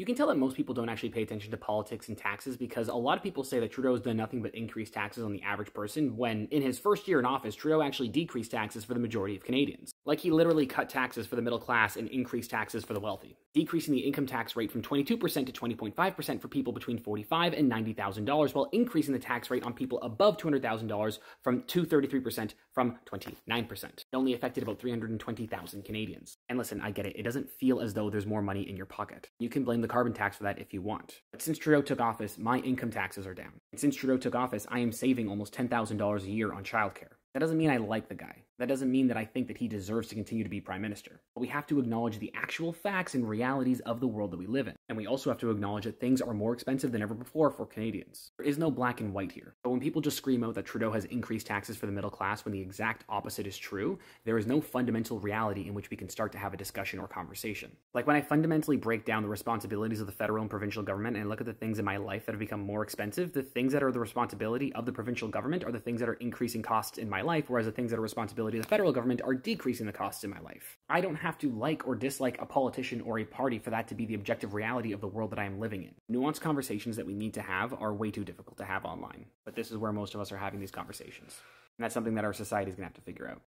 You can tell that most people don't actually pay attention to politics and taxes because a lot of people say that Trudeau has done nothing but increase taxes on the average person when in his first year in office, Trudeau actually decreased taxes for the majority of Canadians. Like he literally cut taxes for the middle class and increased taxes for the wealthy, decreasing the income tax rate from 22% to 20.5% for people between 45 and $90,000 while increasing the tax rate on people above $200,000 from to 33% from 29%. It only affected about 320,000 Canadians. And listen, I get it. It doesn't feel as though there's more money in your pocket. You can blame the carbon tax for that if you want. But since Trudeau took office, my income taxes are down. And since Trudeau took office, I am saving almost $10,000 a year on childcare. That doesn't mean I like the guy. That doesn't mean that I think that he deserves to continue to be prime minister. But we have to acknowledge the actual facts and realities of the world that we live in. And we also have to acknowledge that things are more expensive than ever before for Canadians. There is no black and white here. But when people just scream out that Trudeau has increased taxes for the middle class when the exact opposite is true, there is no fundamental reality in which we can start to have a discussion or conversation. Like when I fundamentally break down the responsibilities of the federal and provincial government and look at the things in my life that have become more expensive, the things that are the responsibility of the provincial government are the things that are increasing costs in my life, whereas the things that are responsibility of the federal government are decreasing the costs in my life. I don't have to like or dislike a politician or a party for that to be the objective reality of the world that I am living in. Nuanced conversations that we need to have are way too difficult to have online, but this is where most of us are having these conversations. And that's something that our society is going to have to figure out.